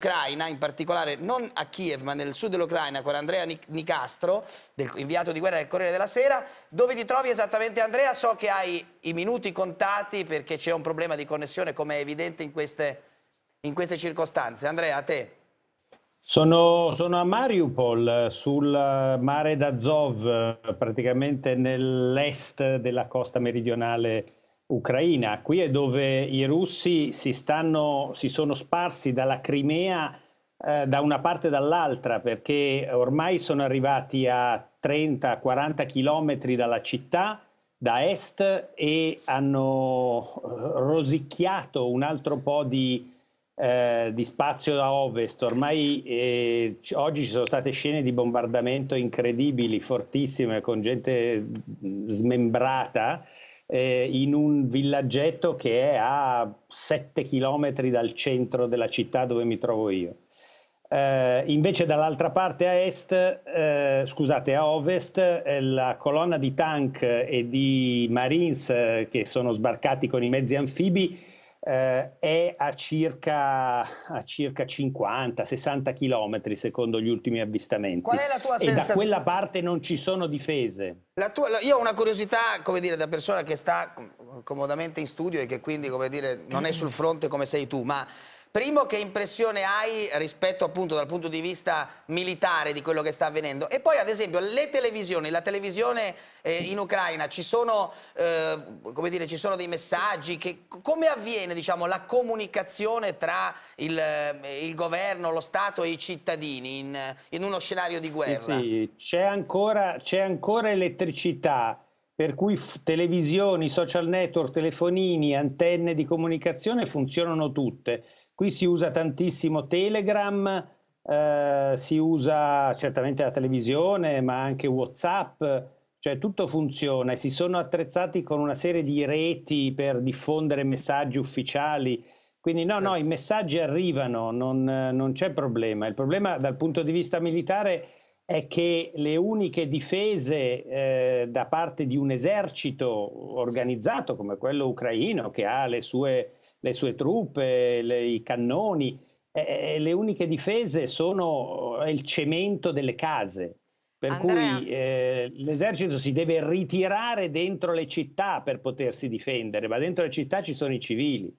Ucraina, in particolare non a Kiev ma nel sud dell'Ucraina con Andrea Nicastro, del, inviato di guerra del Corriere della Sera. Dove ti trovi esattamente Andrea? So che hai i minuti contati perché c'è un problema di connessione come è evidente in queste, in queste circostanze. Andrea, a te. Sono, sono, a Mariupol, sul mare d'Azov, praticamente nell'est della costa meridionale ucraina. Qui è dove i russi si, stanno, si sono sparsi dalla Crimea eh, da una parte e dall'altra perché ormai sono arrivati a 30-40 chilometri dalla città da est e hanno eh, rosicchiato un altro po' di, eh, di spazio da ovest. Ormai eh, oggi ci sono state scene di bombardamento incredibili, fortissime, con gente smembrata eh, in un villaggetto che è a 7 chilometri dal centro della città dove mi trovo io. Eh, invece dall'altra parte a est, eh, scusate, a ovest, eh, la colonna di tank e di marines eh, che sono sbarcati con i mezzi anfibi eh, è a circa, a circa 50-60 chilometri secondo gli ultimi avvistamenti. Qual è la tua sensazione? E da quella parte non ci sono difese. Tua, io ho una curiosità, come dire, da persona che sta comodamente in studio e che quindi, come dire, non è sul fronte come sei tu, ma Primo, che impressione hai rispetto appunto dal punto di vista militare di quello che sta avvenendo? E poi ad esempio le televisioni, la televisione eh, in Ucraina, ci sono, eh, come dire, ci sono dei messaggi? Che, come avviene diciamo, la comunicazione tra il, eh, il, governo, lo Stato e i cittadini in, in uno scenario di guerra? Sì, sì. c'è ancora, ancora elettricità per cui televisioni, social network, telefonini, antenne di comunicazione funzionano tutte. Qui si usa tantissimo Telegram, eh, si usa certamente la televisione, ma anche WhatsApp, cioè tutto funziona e si sono attrezzati con una serie di reti per diffondere messaggi ufficiali. Quindi no, no, i messaggi arrivano, non, non c'è problema. Il problema dal punto di vista militare è che le uniche difese eh, da parte di un esercito organizzato come quello ucraino, che ha le sue le sue truppe, le, i cannoni, eh, le uniche difese sono il cemento delle case. Per Andrea. cui eh, l'esercito si deve ritirare dentro le città per potersi difendere, ma dentro le città ci sono i civili.